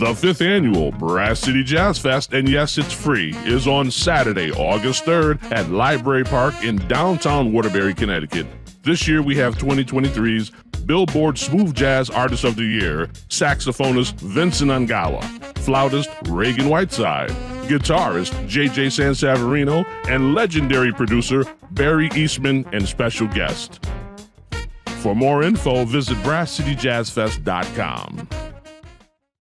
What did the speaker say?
The fifth annual Brass City Jazz Fest, and yes, it's free, is on Saturday, August 3rd at Library Park in downtown Waterbury, Connecticut. This year we have 2023's Billboard Smooth Jazz Artist of the Year, saxophonist Vincent Ingala, flautist Ragan Whiteside, guitarist JJ Sansaverino, and legendary producer Barry Eastmond and special guest. For more info, visit brasscityjazzfest.com.